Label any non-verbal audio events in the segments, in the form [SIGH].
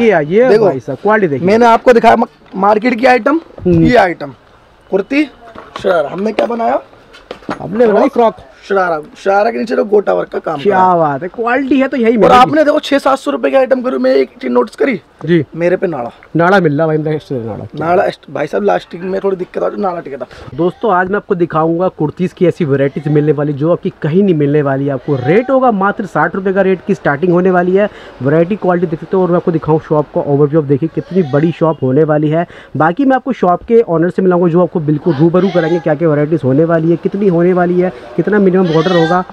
देखिए ये देखो, भाई साहब क्वालिटी देखिए। मैंने आपको दिखाया मार्केट की आइटम हम्म। ये आइटम कुर्ती शरारा हमने क्या बनाया? हमने बनाई फ्रॉक शरारा शरारा के नीचे तो गोटा वर्क का काम क्या बात है क्वालिटी है तो यही और आपने देखो छह सात सौ रुपए की आइटम करूँ मैं एक चीज़ नोटिस करी। जी। मेरे पे नाड़ा। नाड़ा मिल रहा भाई नाड़ा। नाड़ा भाई साहब लास्टिक में थोड़ी दिक्कत आ नाड़ा टिका था। दोस्तों आज मैं आपको दिखाऊँगा कुर्तीज़ की ऐसी वैरायटीज मिलने वाली जो आपकी कहीं नहीं मिलने वाली है। आपको रेट होगा मात्र साठ रुपये का रेट की स्टार्टिंग होने वाली है। वैरायटी क्वालिटी देख सकते हो और मैं आपको दिखाऊँ शॉप का ओवरव्यू आप देखिए कितनी बड़ी शॉप होने वाली है। बाकी मैं आपको शॉप के ऑनर से मिलाऊँगा जो आपको बिल्कुल रूबरू करेंगे क्या क्या वैरायटीज़ होने वाली है कितनी होने वाली है कितना मिनिमम ऑर्डर होगा।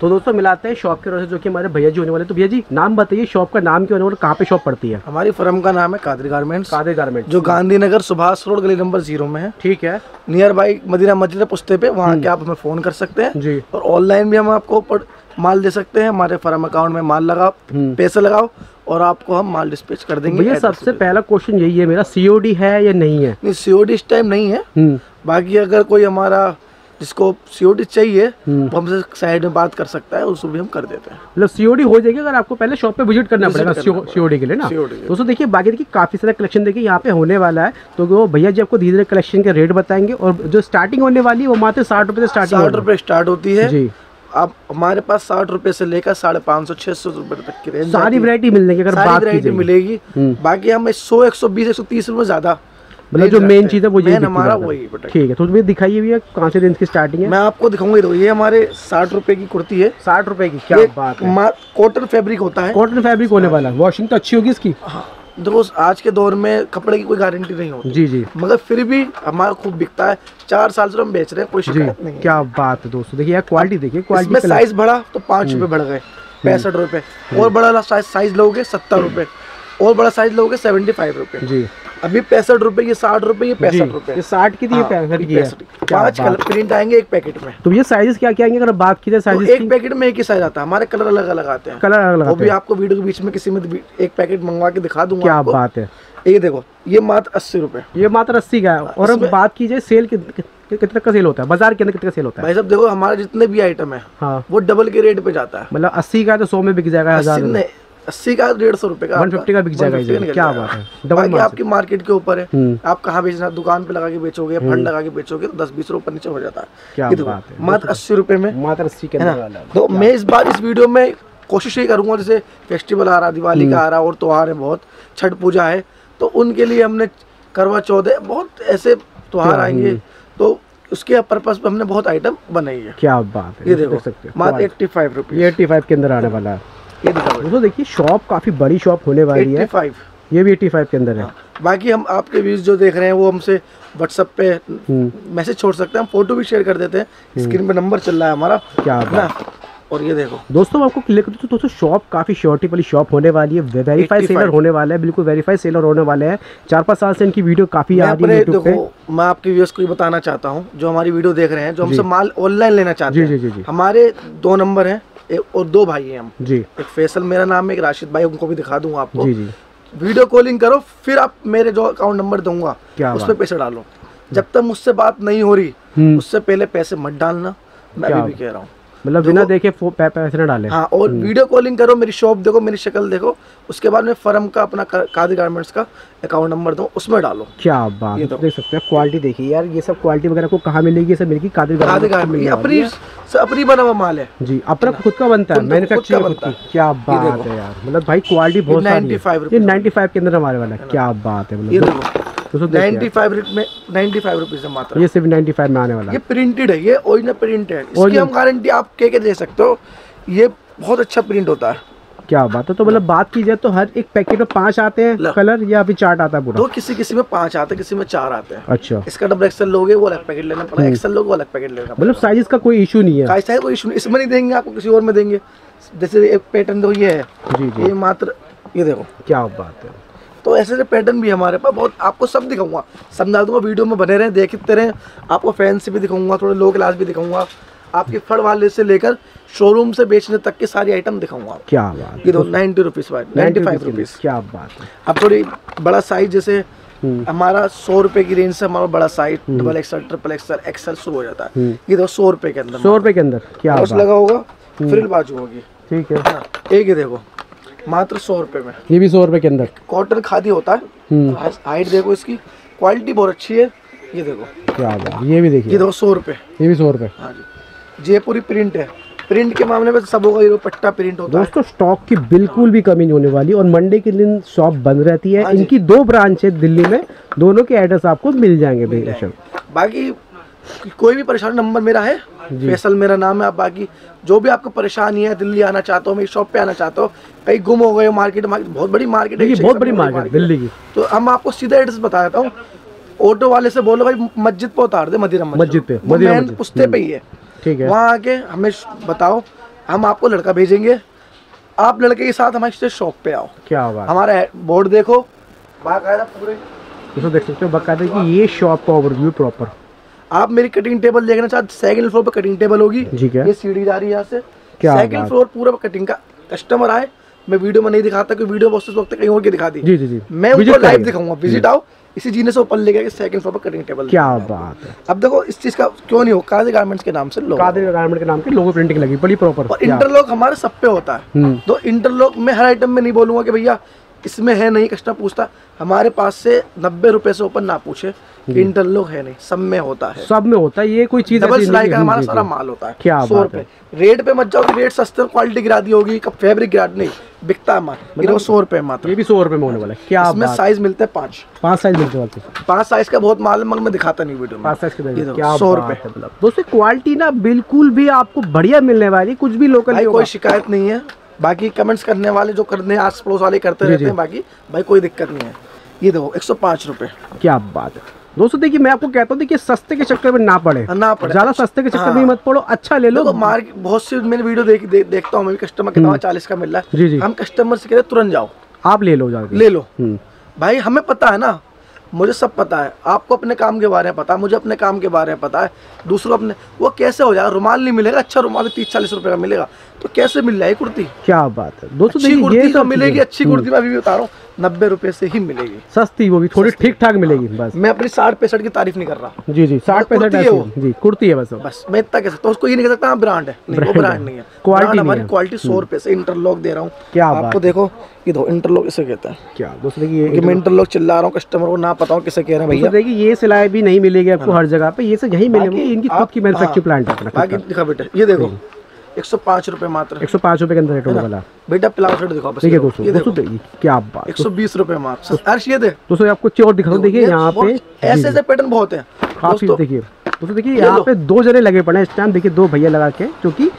तो दोस्तों मिलाते हैं शॉप के से जो कि हमारे भैया जी होने वाले तो भैया जी नाम बताइए शॉप का नाम क्या होने वाला कहाँ पे शॉप पड़ती है? हमारी फर्म का नाम है कादरी गारमेंट्स कादे गारमेंट जो गांधीनगर सुभाष रोड गली नंबर ज़ीरो में है। ठीक है। नियर बाई मदीना मस्जिद पुस्ते पे वहाँ के आप हमें फ़ोन कर सकते हैं। जी। और ऑनलाइन भी हम आपको माल दे सकते हैं। हमारे फर्म अकाउंट में माल लगाओ हम्म। पैसे लगाओ और आपको हम माल डिस्पैच कर देंगे। भैया सबसे पहला क्वेश्चन यही है मेरा सीओडी है या नहीं है? नहीं सीओडी इस टाइम नहीं है। हम्म। बाकी अगर कोई हमारा जिसको सीओडी चाहिए हम्म। वो हमसे साइड में बात कर सकता है उसको भी हम कर देते हैं। मतलब सीओडी हो जाएगी अगर आपको पहले शॉप पे विज़िट करना पड़ेगा सीओडी के लिए ना। दोस्तों देखिए बाकी देखिए काफ़ी सारा कलेक्शन देखिए यहाँ पे होने वाला है। तो वो भैया जी आपको धीरे धीरे कलेक्शन के रेट बताएँगे और जो स्टार्टिंग होने वाली है वो मात्र साठ रुपए से स्टार्टिंग साठ रुपए स्टार्ट होती है। जी। आप हमारे पास साठ रुपए से लेकर साढ़े पाँच सौ छह सौ रुपए तक की रेंज सारी वैरायटी मिल जाएगी अगर सारी बात की जाए। मिलेगी। हम्म। बाकी हम सौ एक सौ बीस एक सौ तीस रुपए ज़्यादा मतलब जो मेन चीज़ है वो बिकती हमारा वही बेटा ठीक है तो भैया दिखाइए भैया कहाँ से रेंज की स्टार्टिंग है? मैं आपको दिखाऊँगा देखो ये हमारे साठ रुपए की कुर्ती है। साठ रुपए की क्या बात है। कॉटन फैब्रिक होता है। कॉटन फैब्रिक होने वाला। है। वॉशिंग तो अच्छी होगी इसकी। हाँ देखो आज के दौर में कपड़े की कोई गारंटी नहीं होती। जी जी। मगर फिर भी हमारा खूब बिकता है। चार साल से हम बेच रहे हैं कोई शिकायत नहीं है। क्या बात है दोस्तों। देखिए यार क्वालिटी देखिए इसमें क्वालिटी साइज़ बढ़ा तो पाँच रुपए बढ़ गए पैंसठ रुपए। और बड़ा साइज़ साइज़ लोगे सत्तर रुपए। और बड़ा साइज़ लोगे सेवेंटी फाइव रुपए। जी। अभी पैंसठ रुपए ये साठ रुपए ये पैंसठ रुपए। ये साठ की थी हाँ, पैंसठ की है। पाँच कलर प्रिंट आएँगे एक पैकेट में। तो ये साइजेस क्या क्या आएँगे? अगर बात की जाए तो साइजेस एक पैकेट में एक ही साइज़ आता है। हमारे कलर अलग अलग आते हैं। कलर अलग वो लगाते भी आपको वीडियो के बीच में किसी में एक पैकेट मंगवा के दिखा दूँगा क्या बात है। ये देखो ये मात्र अस्सी रुपए। ये मात्र अस्सी का है। और अब बात की जाए सेल कितने का सेल होता है? बाज़ार के अंदर कितने का सेल होता है? भाई साहब देखो हमारे जितने भी आइटम है हाँ। वो डबल के रेट पे जाता है। मतलब अस्सी का तो सौ में बिक जाएगा हज़ार अस्सी का डेढ़ सौ रुपए का वन फिफ्टी का बिक जाएगा 150 ये निकल क्या बात है? डबल आपकी मार्केट के ऊपर है। हम्म। आप कहाँ बेचना दुकान पे लगा के बेचोगे फंड लगा के बेचोगे तो दस बीस रुपए नीचे हो जाता है। क्या बात मात्र अस्सी रुपए में मात्र अस्सी के है है। तो मैं इस बार इस वीडियो में कोशिश ये करूँगा जैसे फेस्टिवल आ रहा दिवाली हम्म। का आ रहा और त्योहार है बहुत छठ पूजा है तो उनके लिए हमने करवा चौथ है। बहुत ऐसे त्योहार आएँगे हम्म। तो उसके पर्पज पे हमने बहुत आइटम बनाई है। क्या बात है। ये देखो सकते हो। मात्र eighty five rupees eighty five के अंदर आने वाला है। ये दिखा दोस्तों देखिए शॉप काफ़ी बड़ी शॉप होने वाली है। ये भी एट्टी फाइव के अंदर है। बाकी हम आपके व्यूज़ जो देख रहे हैं वो हमसे व्हाट्सएप पे हम्म, मैसेज छोड़ सकते हैं। हम फ़ोटो भी शेयर कर देते हैं। स्क्रीन पे नंबर चल रहा है हमारा। क्या ना? और ये देखो। दोस्तों आपको क्लियर करता हूँ दोस्तों शॉप काफ़ी श्योरिटी वाली शॉप होने वाली है। वेरीफाई सेलर होने वाला है बिल्कुल वेरीफाई सेलर होने वाले हैं। चार पाँच साल से इनकी वीडियो काफ़ी आ रही है देखो मैं आपके व्यूअर्स को ये बताना चाहता हूँ जो हमारी वीडियो देख रहे हैं जो हमसे माल ऑनलाइन लेना चाहते हैं। हमारे दो नंबर हैं। एक और दो भाई हैं हम। जी। एक फैसल मेरा नाम है एक राशिद भाई उनको भी दिखा दूँगा आपको। जी जी। वीडियो कॉलिंग करो फिर आप मेरे जो अकाउंट नंबर दूँगा क्या उस पर पैसे डालो। जब तक मुझसे बात नहीं हो रही हम्म। उससे पहले पैसे मत डालना मैं अभी भी कह रहा हूँ। मतलब बिना देखे पैसे ना डाले। हाँ और वीडियो कॉलिंग करो मेरी शॉप देखो मेरी शक्ल देखो उसके बाद में फर्म का अपना कादी गारमेंट्स का अकाउंट नंबर दो उसमें डालो। क्या बात है तो। देख सकते हैं क्वालिटी देखिए यार ये सब क्वालिटी वगैरह को कहाँ मिलेगी ये सब मिलेगी कादी गारमेंट्स गारमेंट अपनी अपनी बना हुआ माल है। जी अपना खुद का बनता है मैन्युफैक्चरिंग खुद बनता की। क्या बात है यार मतलब भाई क्वालिटी बहुत सारी 95 ये रुपीस 95 के अंदर हमारे वाला क्या बात है मतलब नाइन्टी फाइव में नाइन्टी फाइव रुपीज़ है मात्र। ये सिर्फ़ 95 में आने वाला ये प्रिंटेड है ये ओरिजिनल प्रिंट है। इसकी हम गारंटी आप कह के दे सकते हो? ये बहुत अच्छा प्रिंट होता है। क्या बात है? तो मतलब बात की जाए तो हर एक पैकेट में पाँच आते हैं कलर या अभी चार्ट आता है पूरा? तो किसी किसी में पाँच आते हैं किसी में चार आते हैं। अच्छा। इसका डबल एक्सएल लोगे वो अलग पैकेट लेना पड़ेगा। एक्सएल लोगे वो अलग पैकेट लेना मतलब साइजेस का कोई इशू नहीं है। है कोई इशू नहीं। इसमें नहीं देंगे आपको किसी और में देंगे। जैसे एक पैटर्न देखो ये है। जी जी। ये मात्र ये देखो। क्या बात है। तो ऐसे ऐसे पैटर्न भी हमारे पास। बहुत आपको सब दिखाऊँगा। समझा दूँगा वीडियो में बने रहें देखते रहें। आपको फैंसी भी दिखाऊँगा थोड़े लो क्लास भी दिखाऊँगा। आपके फड़ वाले से लेकर शोरूम से बेचने तक के सारी आइटम दिखाऊँगा। क्या बात ये दो ninety rupees ninety five rupees क्या बात है। अब थोड़ी बड़ा साइज़ जैसे हम्म। हमारा सौ रुपए की रेंज से हमारा बड़ा size double XL triple XL XL शुरू हो जाता है। हम्म। ये दो सौ रुपए के अंदर सौ रुपए के अंदर क्या लगा होगा फ्रिल बाजू होगी। ठीक है। है एक ही देखो। मात्र सौ रुपए में। ये भी सौ रुपए के अंदर। कॉटन खादी होता है। हम्म। हाइट देखो इसकी। क्वालिटी बहुत अच्छी है। ये देखो। क्या ये भी ये देखिए देखो सौ रुपए। ये भी सौ रुपए। हाँ जी। जयपुरी प्रिंट है। प्रिंट के मामले में सब होगा ये पट्टा प्रिंट होता दोस्तों स्टॉक की बिल्कुल भी कमी नहीं होने वाली और मंडे के दिन शॉप बंद रहती है। हाँ इनकी दो ब्रांच है दिल्ली में। दोनों के एड्रेस आपको मिल जाएँगे बेशक बाकी कोई भी परेशानी नंबर मेरा है फैसल मेरा नाम है आप बाकी जो भी आपको परेशानी है दिल्ली आना चाहते हो मेरी शॉप पे आना चाहते हो कहीं गुम हो गए मार्केट मार्केट बहुत बड़ी मार्केट है बहुत बड़ी मार्केट दिल्ली की। तो हम आपको सीधा एड्रेस बता देता हूँ। ऑटो वाले से बोलो भाई मस्जिद पे उतार दे मदीरा मस्जिद। पे, मेन पुस्ते पे ही है। ठीक है। वहाँ आके हमें बताओ हम आपको लड़का भेजेंगे। आप लड़के के साथ हमारे शॉप पे आओ। क्या बात। हमारा बोर्ड देखो। बाकायदा पूरे देख सकते हो बकायदा कि ये शॉप का ओवरव्यू प्रॉपर आप मेरी कटिंग टेबल देखना चाहते सेकंड फ्लोर पे कटिंग टेबल होगी। ठीक है। ये सीढ़ी जा रही है यहाँ से। सेकंड फ्लोर पूरा कटिंग का कस्टमर आए मैं वीडियो में नहीं दिखाता कि वीडियो उस वक्त कहीं और की दिखा दी। जी जी जी। मैं उनको लाइव दिखाऊँगा विज़िट आओ। इसी जीने से ऊपर लेके सेकंड फ्लोर पर कटिंग टेबल क्या बात है। अब देखो इस चीज़ का क्यों नहीं हो? काजी गारमेंट्स के नाम से लो कादिर गारमेंट के नाम की लोगो प्रिंटिंग लगी बड़ी प्रॉपर और इंटरलॉक हमारे सब पे होता है। हम्म। तो इंटरलॉक में हर आइटम में नहीं बोलूँगा कि भैया इसमें है नहीं कस्टमर पूछता हमारे पास से नब्बे रुपए से ऊपर ना पूछे। इंटरलॉक है नहीं सब में होता है। सब में होता है ये कोई चीज़ डबल सिलाई का हमारा सारा माल होता है। क्या सौ रुपए। रेट पे मत जाओ रेट सस्ते क्वालिटी गिरा दी होगी कब फैब्रिक गिरा नहीं बिकता है माल देखो सौ रुपए मात्र। ये भी सौ रुपए में होने वाला है। क्या इसमें साइज़ मिलते हैं पाँच। पाँच साइज़ मिलते वाले पाँच साइज़ का बहुत माल मगर मैं दिखाता नहीं वीडियो में। पाँच साइज़ के सौ रुपए। मतलब। दोस्तों क्वालिटी ना बिल्कुल भी आपको बढ़िया मिलने वाली कुछ भी लोकल कोई शिकायत नहीं है। बाकी कमेंट्स करने वाले जो करने आस पड़ोस वाले करते रहते हैं बाकी भाई कोई दिक्कत नहीं है। ये देखो एक सौ पाँच रुपए। क्या बात है। दोस्तों देखिए मैं आपको कहता हूँ देखिए सस्ते के चक्कर में ना पड़े। ना पड़े। ज़्यादा सस्ते के चक्कर हाँ। में मत पड़ो अच्छा ले लो। मार्केट बहुत सी मैंने वीडियो देख दे, देखता हूँ मैं कस्टमर कहता हूँ चालीस का मिल रहा। है। हम कस्टमर से कह रहे तुरंत जाओ। आप ले लो जाके। ले लो। हम्म। भाई हमें पता है ना मुझे सब पता है। आपको अपने काम के बारे में पता है मुझे अपने काम के बारे में पता है। दूसरों अपने वो कैसे हो जाएगा? रुमाल नहीं मिलेगा अच्छा रुमाल तीस चालीस रुपए का मिलेगा। तो कैसे मिल जाएगी कुर्ती? क्या बात है। दोस्तों अच्छी कुर्ती जो मिलेगी अच्छी कुर्ती मैं अभी भी बता रहा हूँ। नब्बे रुपए से ही मिलेगी। सस्ती वो भी थोड़ी ठीक ठाक मिलेगी बस। मैं अपनी साठ पैंसठ की तारीफ़ नहीं कर रहा। जी जी साठ पैंसठ कुर्ती है। है। जी कुर्ती है बस बस मैं इतना कह सकता हूँ उसको ये नहीं कह सकता हाँ ब्रांड है। नहीं वो ब्रांड नहीं है। नहीं हमारी है। हम्म। क्वालिटी सौ रुपए से इंटरलॉक दे रहा हूँ। क्या आपको देखो ये दो इंटरलॉक इसे कहते हैं। क्या? दोस्तों देखिए कि मैं इंटरलॉक चिल्ला रहा हूँ कस्टमर को ना पता हूँ किसे कह रहे हैं भैया। देखिए ये सिलाई भी नहीं मिलेगी आपको हर जगह पे ये सब यहीं मिलेंगी इनकी खुद की मैन्युफैक्चरिंग हाँ, प्लांट है बाकी दिखा बेटा ये देखो एक सौ पाँच रुपए मात्र। एक सौ पाँच रुपए के अंदर रेट होने वाला है। बेटा दिखाओ ठीक है ये दोस्तों ये देखो देखिए क्या बात। एक सौ बीस रुपए मात्र। अर्श ये दे। दोस्तों आपको और दिखा दो देखिए यहाँ पे ऐसे ऐसे पैटर्न बहुत है। काफ़ी देखिए दोस्तों देखिए यहाँ पे दो जने लगे पड़े हैं इस टाइम देखिए दो भैया लगा के जो कि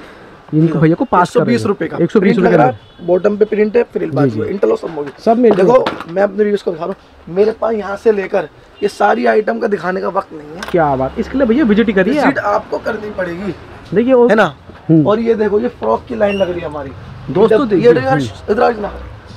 इनको भैया को पास सौ बीस रुपए का। एक सौ बीस रुपए का बॉटम पे प्रिंट है फिर इंटरलॉक सब होगी सब में देखो मैं अपने व्यूज़ को दिखा रहा हूँ। मेरे पास यहाँ से लेकर ये सारी आइटम का दिखाने का वक्त नहीं है। क्या बात इसके लिए भैया विज़िट करिए विज़िट आपको करनी पड़ेगी। देखिए है ना? हम्म। और ये देखो ये फ्रॉक की लाइन लग रही है हमारी। दोस्तों ये इधर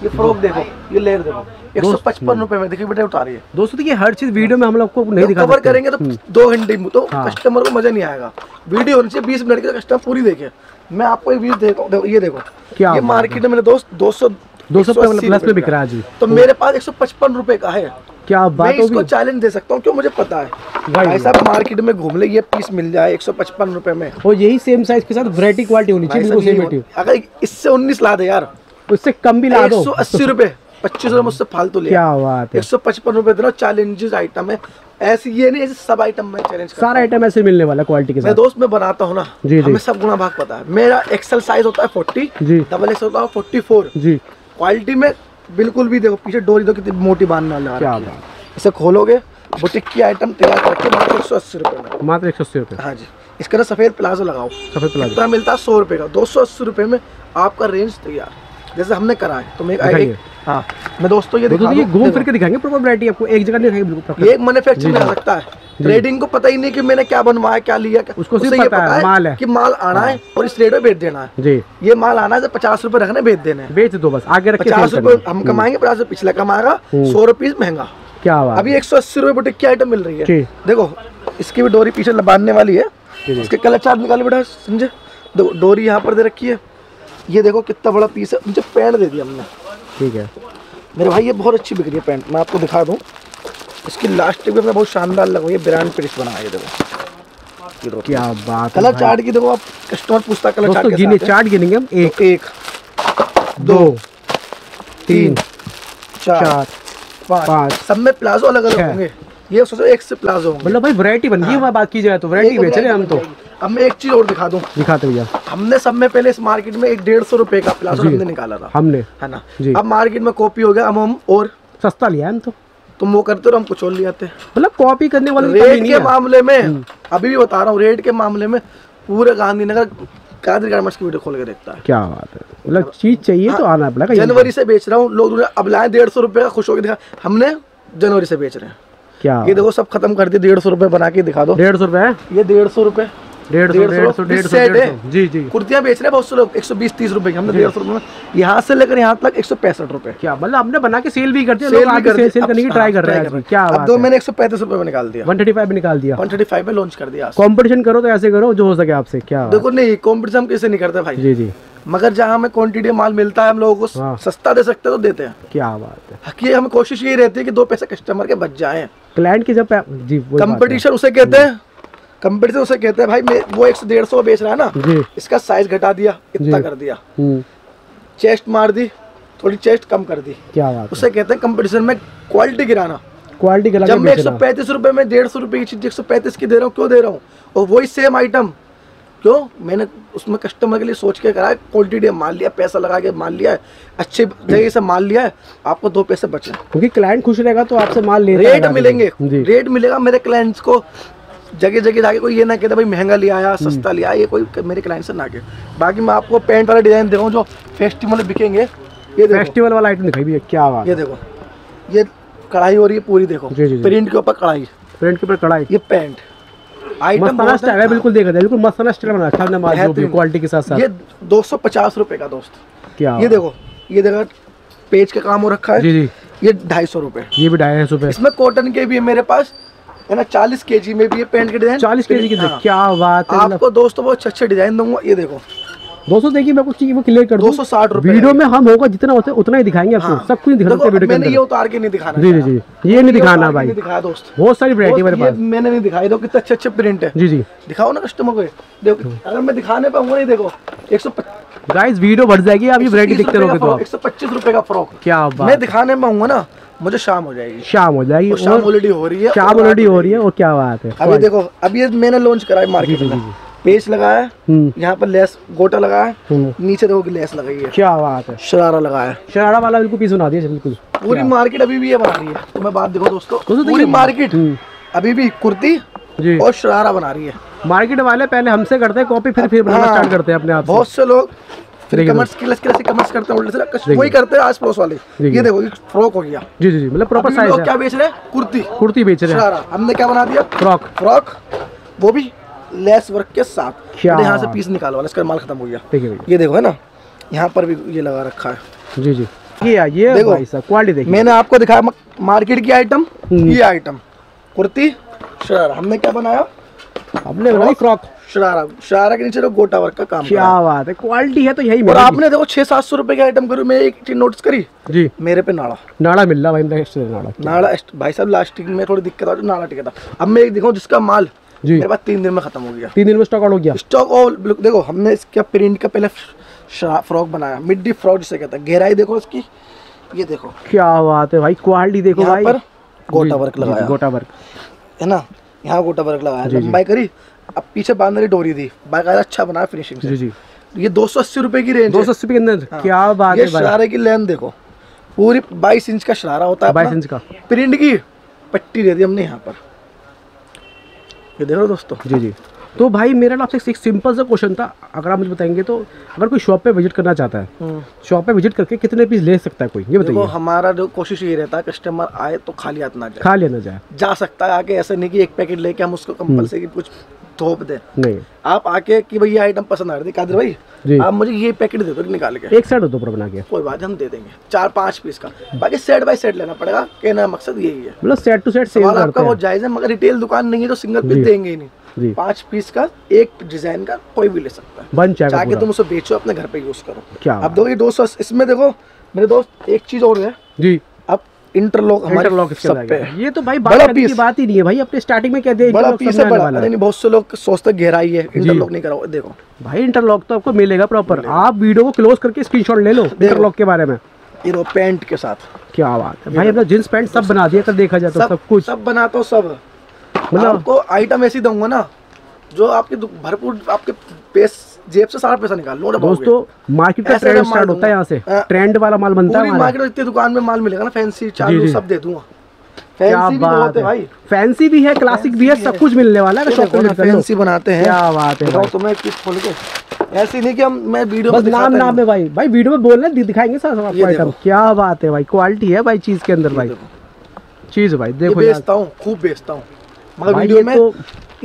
ये फ्रॉक देखो ये लेयर देखो। एक सौ पचपन रुपए में देखिए बेटा उठा रही है। दोस्तों देखिए हर चीज़ वीडियो में हम लोग को नहीं दिखा कवर करेंगे तो हम्म। दो घंटे में तो हाँ। कस्टमर को मज़ा नहीं आएगा। वीडियो होनी चाहिए बीस मिनट की तो कस्टमर पूरी देखे। मैं आपको ये वीडियो देखो देखो ये देखो। क्या ये मार्केट में मेरे दोस्त दो सौ दो सौ प्लस में बिक रहा है जी। तो मेरे पास एक सौ पचपन रुपए का है। क्या मैं इसको चैलेंज दे सकता हूँ क्यों? मुझे पता है। भाई भाई साहब मार्केट में घूम ले ये पीस मिल जाए एक सौ पचपन रुपए में। और यही सेम साइज़ के साथ वैरायटी क्वालिटी होनी चाहिए हो- अगर इससे उन्नीस ला दे यार उससे कम भी ला एक दो। सौ अस्सी रुपए। पच्चीस रुपए मुझसे फालतू लिया क्या बात है। एक सौ पचपन रुपए देना चैलेंजेस आइटम है। ऐसी ये नहीं ऐसे सब आइटम में चैलेंज सारा आइटम ऐसे मिलने वाला क्वालिटी के साथ। मैं दोस्त मैं बनाता हूँ ना। जी, जी। हमें सब गुना भाग पता है। मेरा एक्सेल साइज़ होता है फोर्टी जी। डबल एक्स होता है फोर्टी फोर जी। क्वालिटी में बिल्कुल भी देखो पीछे डोरी दो कितनी मोटी बांधने वाले क्या बात। इसे खोलोगे बुटीक की आइटम तैयार करके मात्र एक सौ अस्सी रुपए में। मात्र एक सौ अस्सी रुपये हाँ जी। इसका ना सफ़ेद प्लाजो लगाओ। सफ़ेद प्लाजो। मिलता है सौ रुपए का। दो सौ अस्सी रुपए में आपका रेंज तैयार। जैसे हमने करा है। तो मैं एक- हाँ मैं दोस्तों ये दोस्तों दिखा ये घूम फिर के दिखाएँगे वैरायटी आपको। एक जगह नहीं दिखाएँगे बिल्कुल ये एक मैन्युफैक्चरिंग जी, आ सकता है। ट्रेडिंग को पता ही नहीं कि मैंने क्या बनवाया क्या लिया क्या उसको सिर्फ़ ये पता है, माल है। कि माल आना है। और इस रेट में बेच देना है। जी। ये माल आना है पचास रूपए रखने बेच देना है। बेच दो बस आगे रख पचास रूपए हम कमाएँगे पचास रुपए पिछला कमाएगा हम्म। सौ रुपीज़ महँगा। क्या अभी एक सौ अस्सी रूपए बुटीक की आइटम मिल रही है। देखो इसकी भी डोरी पीछे बांधने वाली है। इसके कलर चार्ट निकाले बेटा समझे? डोरी यहाँ पर दे रखी है। ये देखो कितना बड़ा पीस है। मुझे पैंट दे दिया हमने। ठीक है। मेरे भाई ये बहुत अच्छी बिक रही है पैंट मैं आपको दिखा दूँ। इसकी लास्टिक भी हमने बहुत शानदार लगवाई है। ब्रांड पीस बना है ये देखो। क्या बात कलर। चार्ट की देखो आप। कस्टमर पूछता कलर चार्ट गिने चार्ट गिनेंगे हम। एक एक दो तीन चार चार पाँच, सब में प्लाजो अलग अलग होंगे। ये सोचो एक से प्लाजो होंगे। मतलब भाई वैरायटी बन गई है बात की जाए तो वैरायटी बेच रहे हैं हम तो। अब मैं एक चीज़ और दिखा दूँ। दिखाते भैया। हमने सब में पहले इस मार्केट में एक डेढ़ सौ रुपए का प्लाजो हमने निकाला था। हमने। है ना? जी। अब मार्केट में कॉपी हो गया अब हम और सस्ता लिया हम तो। तुम वो करते हो हम कुछ और ले आते। हैं मतलब कॉपी करने वाले तो रेट के मामले में अभी भी बता रहा हूँ रेट के मामले में पूरे गांधीनगर कादर गारमेंट्स की वीडियो खोल के देखता है। क्या बात है। मतलब चीज़ चाहिए तो आना पड़ेगा जनवरी से बेच रहा हूँ लोग अब लाए डेढ़ सौ रुपए का खुश होकर दिखा हमने जनवरी से बेच रहे हैं। क्या ये देखो सब खत्म कर दिए डेढ़ सौ रुपए बना के दिखा दो। डेढ़ सौ रुपए? ये डेढ़ सौ रुपए। डेढ़ सौ डेढ़ सौ डेढ़ सौ है। जी जी। कुर्तियाँ बेच रहे हैं बहुत से लोग एक सौ बीस तीस रुपए की। हमने डेढ़ सौ रुपए यहाँ से लेकर यहाँ तक एक सौ पैंसठ रुपए। क्या मतलब हमने बना के सेल भी करते हैं सेल भी आगे कर सेल दी। करने की हाँ, ट्राई कर रहे हैं। क्या अब दो मैंने एक सौ पैंतीस रुपए में निकाल दिया। वन थर्टी फाइव में निकाल दिया। वन थर्टी फाइव में लॉन्च कर दिया। कंपटीशन करो तो ऐसे करो जो हो सके आपसे क्या देखो नहीं कॉम्पिटिशन हम कैसे नहीं करते भाई। जी जी। मगर जहाँ हमें क्वांटिटी माल मिलता है हम लोगों को हाँ। सस्ता दे सकते हैं तो देते हैं। क्या बात है। हकी हमें कोशिश यही रहती है कि दो पैसे कस्टमर के बच जाएँ। क्लाइंट की जब जी है। कंपटीशन उसे कहते हैं। कंपटीशन उसे कहते हैं भाई मैं वो एक सौ डेढ़ सौ बेच रहा है ना इसका साइज़ घटा दिया इतना कर दिया। हम्म, चेस्ट मार दी थोड़ी चेस्ट कम कर दी। क्या बात है। उसे कहते हैं कंपटीशन में क्वालिटी गिराना। क्वालिटी जब मैं एक सौ पैंतीस रुपए में डेढ़ सौ रुपए की चीज़ एक सौ पैंतीस की दे रहा हूँ क्यों दे रहा हूँ? और वही सेम आइटम क्यों? मैंने उसमें कस्टमर के लिए सोच के करा क्वालिटी मान लिया पैसा लगा के मान लिया है अच्छी जगह से माल लिया है आपको दो पैसे बचे। क्योंकि क्लाइंट खुश रहेगा तो आपसे माल ले रेट मिलेंगे। रेट मिलेगा मेरे क्लाइंट्स को जगह जगह जाके कोई ये ना कहता भाई महँगा लिया आया सस्ता लिया ये कोई मेरे क्लाइंट से ना के बाकी मैं आपको पेंट वाला डिज़ाइन दे रहा हूँ जो फेस्टिवल बिकेंगे ये फेस्टिवल वाला आइटम दिखाई भैया क्या बात ये देखो ये कढ़ाई हो रही है पूरी देखो। प्रिंट के ऊपर कढ़ाई। प्रिंट के ऊपर कढ़ाई। ये पेंट आइटम स्टाइल है बिल्कुल देखा बिल्कुल मस्ताना स्टाइल बना अच्छा हमने माल जो भी बेहतरीन। क्वालिटी के साथ साथ ये दो सौ पचास रुपए का दोस्त। क्या ये देखो ये देखो पेज का काम हो रखा है। जी जी। ये ढाई सौ रुपए। ये भी ढाई सौ रुपए। इसमें कॉटन के भी है मेरे पास है ना चालीस के जी में भी ये पेंट के डिज़ाइन चालीस के जी की हाँ। क्या बात है मतलब आपको दोस्तों बहुत अच्छे अच्छे डिज़ाइन दूँगा। ये देखो दो सौ देखिए मैं कुछ चीज़ वो क्लियर कर दूँ। 260 रुपए वीडियो में हम होगा जितना होता है उतना ही दिखाएँगे आपको। हाँ। सब कुछ दिखा वीडियो के मैंने ये उतार के नहीं दिखाना जी जी जी। ये नहीं दिखाना भाई। दिखाया दोस्त। बहुत सारी वरायटी मेरे पास। मैंने नहीं दिखाई दो कितने अच्छे अच्छे प्रिंट है। जी जी। दिखाओ ना कस्टमर को देखो अगर मैं दिखाने पाऊँगा नहीं देखो एक सौ गाइस वीडियो बढ़ जाएगी आप ये वैरायटी दिखते रहोगे तो एक सौ पच्चीस रुपए का फ्रॉक क्या मैं बात दिखाने पाऊँगा ना मुझे शाम हो जाएगी। शाम हो जाएगी शाम ऑलरेडी हो रही है शाम ऑलरेडी हो रही है और क्या बात है। अभी देखो अभी ये मैंने लॉन्च करा है मार्केट में। जी। पेज लगाया है हम्म। यहाँ पर लेस गोटा लगाया है हम्म, नीचे देखो कि लेस लगाई है। क्या बात है। शरारा लगाया है। शरारा वाला बिल्कुल पीस बना दिया बिल्कुल। पूरी मार्केट अभी भी ये बना रही है। तो मैं बात देखो दोस्तों दोस्तों पूरी मार्केट हम्म, अभी भी कुर्ती जी। और शरारा बना रही है। मार्केट वाले पहले हमसे करते हैं कॉपी फिर फिर बनाना हाँ। स्टार्ट करते हैं अपने आप बहुत से लोग फिर देखिए कमेंट्स किलस किलस कमेंट्स करते हैं उल्टे से वही करते हैं आस पड़ोस वाले। ये देखो ये फ्रॉक हो गया। जी जी जी मतलब प्रॉपर साइज़ है। क्या बेच रहे हैं? कुर्ती। कुर्ती बेच रहे हैं। हमने क्या बना दिया? फ्रॉक फ्रॉक वो भी लेस वर्क के साथ क्या यहाँ से पीस निकाला वाला इसका माल खत्म हो गया देखिए भैया ये देखो है ना यहाँ पर भी ये लगा रखा है जी जी ये ये देखो। क्वालिटी देखिए मैंने आपको दिखाया मार्केट की आइटम हम्म। ये आइटम कुर्ती शरारा हमने क्या बनाया हमने बनाई फ्रॉक शरारा शरारा के नीचे तो गोटा वर्क का काम क्या बात है क्वालिटी है तो यही और आपने देखो छह सात सौ रुपए की आइटम करूँ मैं एक चीज़ नोटिस करी जी मेरे पे नाड़ा नाड़ा मिल रहा भाई नाड़ा नाड़ा भाई साहब लास्टिक में थोड़ी दिक्कत आ नाड़ा टिका था अब मैं एक दिखाऊँ जिसका माल जी। मेरे पास तीन दिन में खत्म हो गया। तीन दिन में स्टॉक आउट हो गया। स्टॉक look, देखो हमने इसका प्रिंट का पहले फ्रॉक बनाया। मिड्डी फ्रॉक जिसे कहते हैं। गहराई देखो इसकी ये देखो। क्या बात है भाई क्वालिटी देखो यहाँ भाई। पर गोटा वर्क लगाया। गोटा वर्क है ना? यहाँ गोटा वर्क लगाया। लंबाई करी अब पीछे बांधने की डोरी थी बाकायदा अच्छा बनाया फिनिशिंग से। जी जी। ये दो सौ अस्सी रुपए की रेंज दो सौ अस्सी के अंदर? क्या बात है भाई। शरारे की लेंथ देखो। पूरी बाईस इंच का शरारा होता है बाईस इंच का। प्रिंट की पट्टी दे दी हमने यहाँ पर। ये देखो दोस्तों। जी जी। तो भाई मेरा ना आपसे एक सिंपल सा क्वेश्चन था। अगर आप मुझे बताएँगे तो अगर कोई शॉप पे विज़िट करना चाहता है शॉप पे विज़िट करके कितने पीस ले सकता है कोई? ये बताइए। हमारा जो कोशिश ये रहता है कस्टमर आए तो खाली हाथ ना जाए। खा ना जाए। जा सकता है आके ऐसे नहीं कि एक पैकेट लेके हम उसको कंपल्सरी कुछ थोप दें। नहीं। आप आके कि भाई ये आइटम पसंद आ रही थी कादिर भाई? आप मुझे ये पैकेट दे दो निकाल के। एक साइड हो तो पूरा बना के। कोई बात हम दे देंगे। चार पाँच पीस का। बाकी सेट बाय सेट लेना पड़ेगा। कहना मकसद यही है। मतलब सेट टू सेट सवाल आपका बहुत जायज़ है मगर रिटेल दुकान नहीं है तो सिंगल पीस देंगे ही नहीं। पाँच पीस का एक डिज़ाइन का कोई भी ले सकता है। बन जाके तुम उसे बेचो अपने घर पे यूज़ करो। क्या अब देखो ये दोस्त इसमें देखो मेरे दोस्त एक चीज़ और है। जी। इंटरलॉक इंटरलॉक इसके सब। है। ये तो भाई बड़ा बात की बात ही नहीं है भाई अपने स्टार्टिंग में क्या दिया बड़ा पीस है बड़ा। नहीं बहुत से लोग सोचते गहराई है इंटरलॉक नहीं करा देखो। भाई इंटरलॉक तो आपको मिलेगा प्रॉपर आप वीडियो को क्लोज करके स्क्रीनशॉट ले लो इंटरलॉक के बारे में। ये रो पैंट के साथ। क्या बात है। भाई अपना जींस पैंट सब बना दिया अगर देखा जाए तो सब, कुछ। सब बनाता हूँ सब। मतलब- आपको आइटम ऐसी दूँगा ना जो आपके भरपूर आपके पेस जेब से सारा पैसा निकाल लो दोस्तों मार्केट का ट्रेंड स्टार्ट होता है यहाँ से। ट्रेंड वाला माल बनता है मार्केट में जितनी दुकान में माल मिलेगा ना फैंसी चालू सब दे दूँगा। क्या फैंसी भी बात है भाई। फैंसी भी है क्लासिक भी है सब कुछ मिलने वाला है शॉप लो। फैंसी बनाते हैं। क्या बात है भाई। तुम्हें किस खोल के। ऐसी नहीं कि हम मैं वीडियो बस में नाम नाम है। भाई। भाई वीडियो में बोलना दि- दिखाएँगे सर आपको आइटम क्या बात है भाई। क्वालिटी है भाई चीज़ के अंदर भाई। चीज़ भाई देखो बेचता हूँ खूब बेचता हूँ। मगर वीडियो में तो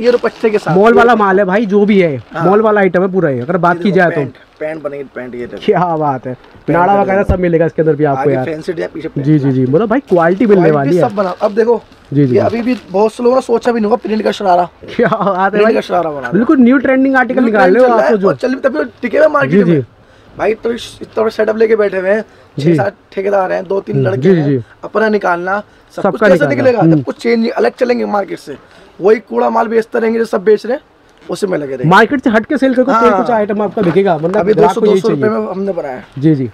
ये दुपट्टे के साथ। मॉल वाला माल है भाई जो भी है हाँ। मॉल वाला आइटम है पूरा ये अगर बात की जाए तो। पैंट बनेगी पैंट ये क्या बात है। नाड़ा वगैरह सब मिलेगा इसके अंदर भी आपको यार। पीछे जी जी जी मतलब भाई क्वालिटी मिलने वाली है। सब बना अब देखो जी जी अभी भी बहुत से लोगों ने सोचा भी नहीं होगा प्रिंट का शरारा। क्या बात है भाई। का शरारा बना बिल्कुल न्यू ट्रेंडिंग आर्टिकल निकाल रहे हो आपको जो। चल तभी तो टिके मार्केट जी। में। भाई तो इस- इतना बड़ा सेटअप लेके बैठे हुए हैं। छह सात ठेकेदार हैं दो तीन लड़के हैं अपना निकालना सब कुछ कैसे निकलेगा हम्म। जब कुछ चेंज अलग चलेंगे मार्केट से। वही कूड़ा माल बेचते रहेंगे जो सब बेच रहे हैं उसी में लगे रहेंगे। मार्केट से हटके सेल करके हाँ। कुछ आइटम आपका बिकेगा मतलब अभी दो सौ रुपए में हमने बनाया जी जी।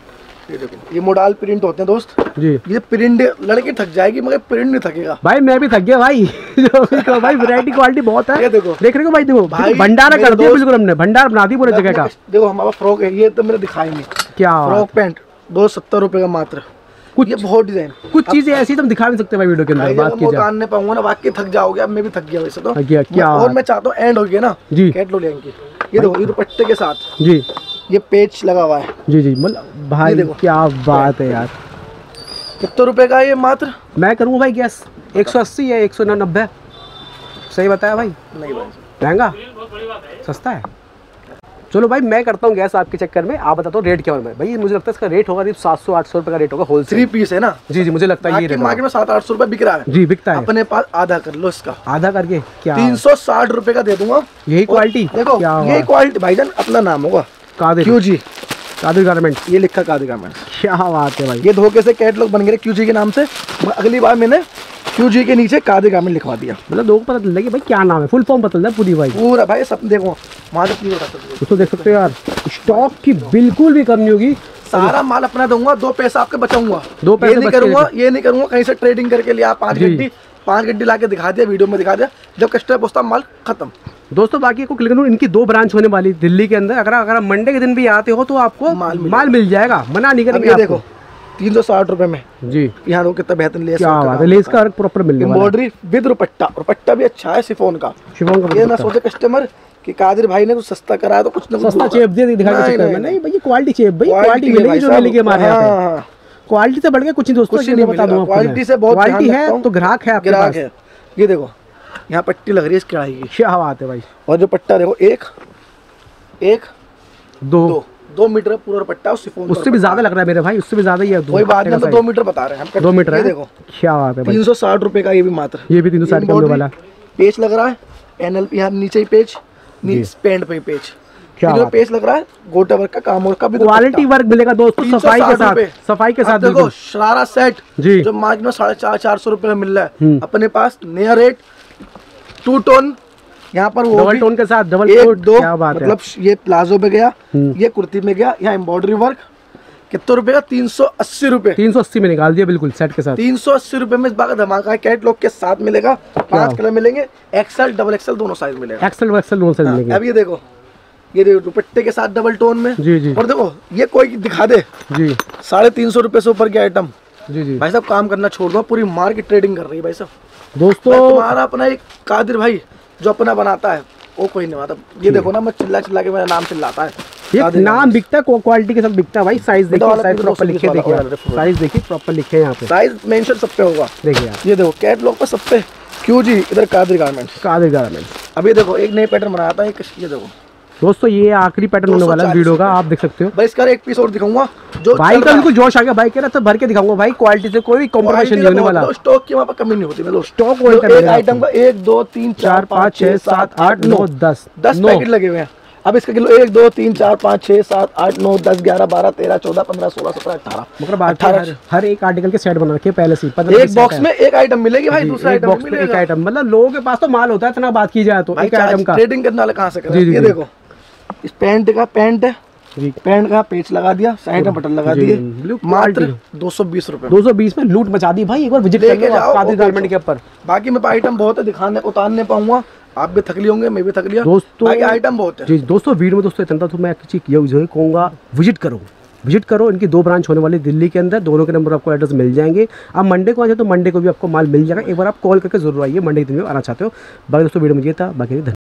ये देखो ये मोडाल प्रिंट होते हैं दोस्त। जी। ये प्रिंट लड़की थक जाएगी मगर प्रिंट नहीं थकेगा। भाई मैं भी थक गया भाई। [LAUGHS] जो भाई वैरायटी क्वालिटी बहुत है। ये देखो। देख रहे हो भाई देखो भाई, भंडारा कर दिया बिल्कुल हमने। भंडार बना दी पूरे जगह का। देखो हमारा फ्रॉक है ये तो मेरे दिखाई नहीं क्या फ्रॉक पैंट दो सत्तर रुपए का मात्र। कुछ ये बहुत डिज़ाइन कुछ चीज़ें ऐसी तो हम दिखा नहीं सकते भाई वीडियो के अंदर बात की जाए। नहीं पाऊँगा ना वाकई थक जाओगे अब मैं भी थक गया वैसे तो। थक गया, क्या और मैं चाहता हूँ एंड हो गया ना। जी। कैट लो लेंगे ये देखो ये दुपट्टे के साथ। जी। ये पेच लगा हुआ है। जी जी मतलब भाई देखो। क्या बात है यार। कितने रुपए का है ये मात्र? मैं करूँगा भाई गैस? एक सौ अस्सी या एक सौ नब्बे। सही बताया भाई? नहीं भाई। महँगा? सस्ता है। चलो भाई मैं करता हूँ गैस आपके चक्कर में। आप बता दो रेट क्या होगा भाई? मुझे लगता है इसका रेट होगा करीब सात सौ आठ सौ रुपये का रेट होगा थ्री होलसेल पीस है ना? जी जी मुझे लगता है ये रेट मार्केट में सात आठ सौ रुपए बिक रहा है। जी बिकता है। अपने पास आधा कर लो इसका। आधा करके? क्या? तीन सौ साठ रुपए का दे दूँगा। यही क्वालिटी देखो यही क्वालिटी भाईजान अपना नाम होगा। Kadir. Q G Kadir garment ये लिखा कादी का क्या बात है भाई। ये धोखे से कैटलॉग बन गए क्यू जी के नाम से। अगली बार मैंने क्यू जी के नीचे कादी गार्मेंट लिखवा दिया। मतलब लोगों पता कि भाई क्या नाम है। फुल फॉर्म पता चलता है पूरी भाई। पूरा भाई सब देखो। वहाँ तक नहीं बता देख सकते हो यार। स्टॉक की बिल्कुल भी कमी होगी। सारा माल अपना दूँगा दो पैसा आपके बचाऊँगा दो पैसे ये नहीं करूँगा ये नहीं करूँगा कहीं से ट्रेडिंग करके लिया पाँच जी। पाँच गड्डी ला के दिखा दिया वीडियो में दिखा दिया। जब कस्टमर पहुँचता माल खत्म। दोस्तों बाकी को क्लिक करूँ इनकी दो ब्रांच होने वाली दिल्ली के अंदर। अगर अगर मंडे के दिन भी आते हो तो आपको माल मिल, माल मिल जाएगा। मना नहीं करेंगे देखो तीन सौ साठ रुपए में। जी। यहाँ कितना बेहतरीन लेस क्या बात है लेस का प्रॉपर मिलने वाला है। एम्ब्रॉयडरी विद दुपट्टा। दुपट्टा भी अच्छा है सिफोन का। शिफॉन का ये ना सोचे कस्टमर कि कादिर भाई ने कुछ सस्ता कराया तो कुछ ना कुछ सस्ता चेप दे दिखाने के नहीं, भैया क्वालिटी चेप भाई क्वालिटी मिलेगी जो। मिलेगी हमारे यहाँ हाँ, हाँ। क्वालिटी से बढ़ के कुछ नहीं दोस्तों कुछ नहीं बता दूँ मिलेगा आपको क्वालिटी से बहुत क्वालिटी है तो ग्राहक है आपके ग्राहक पास। है। ये देखो यहाँ पट्टी लग रही है इस कढ़ाई की। क्या बात है भाई। और जो पट्टा देखो एक एक दो। दो दो मीटर पूरा और सिफोन उससे भी ज़्यादा लग रहा है मेरे भाई उससे भी ज़्यादा ही है कोई बात नहीं तो दो मीटर बता रहे हैं हम दो मीटर है? देखो। क्या बात है तीन सौ साठ रुपए का ये भी मात्र। ये भी तीन सौ साठ वाला। पेज लग रहा है एनएल यहाँ नीचे ही पेज नीचे पैंट पे पेज। क्या बात लग रहा है गोटा वर्क का काम और का भी क्वालिटी वर्क मिलेगा दोस्तों सफ़ाई के साथ सफ़ाई के साथ देखो शरारा सेट जी। जो मार्केट में साढ़े चार चार सौ रुपए का मिल रहा है। हम्म। अपने पास नया रेट टू टोन यहाँ पर वो डबल टोन के साथ डबल एक दो क्या बात है। मतलब ये प्लाजो पे गया हम्म। ये कुर्ती में गया यहाँ एम्ब्रॉयडरी वर्क कितने रुपए का? तीन सौ अस्सी रुपए। तीन सौ अस्सी में निकाल दिया बिल्कुल सेट के साथ। तीन सौ अस्सी रुपए में इस बार का धमाका है कैटलॉग के साथ मिलेगा पाँच कलर मिलेंगे एक्सएल डबल एक्सएल दोनों साइज़ मिलेगा। एक्सल वक्सल दोनों साइज़ मिलेंगे। अब ये देखो ये देखो दुपट्टे के साथ डबल टोन में। जी जी। और देखो ये कोई दिखा दे। जी। साढ़े तीन सौ रुपए से ऊपर की आइटम जी जी। भाई साहब काम करना छोड़ दो पूरी मार्केट ट्रेडिंग कर रही है भाई साहब। दोस्तों तुम्हारा अपना एक कादिर भाई जो अपना बनाता है वो कोई नहीं बनाता। ये देखो ना मैं चिल्ला चिल्ला के मेरा नाम चिल्लाता है। ये नाम बिकता है क्वालिटी के साथ बिकता है भाई। साइज़ देखिए साइज़ प्रॉपर लिखे देखिए। साइज़ देखिए प्रॉपर लिखे यहाँ पे। साइज़ मेंशन सब पे होगा। देखिए ये देखो कैटलॉग पर सब पे। क्यों जी इधर कादिर गारमेंट्स कादिर गारमेंट्स अब ये देखो एक नए पैटर्न बनाया था ये देखो। दोस्तों ये आखिरी पैटर्न होने वाला है वीडियो का आप देख सकते हो। भाई इसका एक पीस और दिखाऊँगा जो भाई का बिल्कुल जोश आ गया। भाई कह रहा था भर के दिखाऊँगा। भाई क्वालिटी से कोई कॉम्प्रोमाइज नहीं होने वाला। स्टॉक की वहाँ पर कमी नहीं होती मतलब स्टॉक जो होता है एक आइटम का एक दो तीन चार पाँच छः सात आठ नौ। दस। दस पैकेट लगे हुए हैं। अब इसका किलो एक दो तीन चार पाँच छः सात आठ नौ दस ग्यारह बारह तेरह चौदह पंद्रह सोलह सत्रह अठारह। मतलब अठारह हर, एक आर्टिकल के सेट बना रखे पहले से एक बॉक्स में एक आइटम मिलेगी भाई दूसरा आइटम बॉक्स में एक आइटम मतलब लोगों के पास तो माल होता है इतना बात की जाए तो एक आइटम का। ट्रेडिंग करने वाले कहाँ से करें ये देखो। इस पैंट का पैंट पैंट का पेच लगा दिया साइड में बटन लगा दिए। मात्र दो सौ बीस रुपए। दो सौ बीस में लूट मचा दी भाई एक बार विज़िट लेके जाओ, गारमेंट के ऊपर। बाकी मेरे आइटम बहुत है दिखाने उतारने पाऊँगा आप भी थक लिए होंगे मैं भी थक लिया। दोस्तों बाकी आइटम बहुत है। जी दोस्तों वीडियो में दोस्तों इतना तो मैं एक चीज़ ये कहूँगा विज़िट करो। विज़िट करो इनकी दो ब्रांच होने वाली दिल्ली के अंदर दोनों के नंबर आपको एड्रेस मिल जाएँगे। आप मंडे को आ जाए तो मंडे को भी आपको माल मिल जाएगा। एक बार आप कॉल करके ज़रूर आइए मंडे के दिन में आना चाहते हो। बाकी दोस्तों वीडियो में ये था बाकी धन्यवाद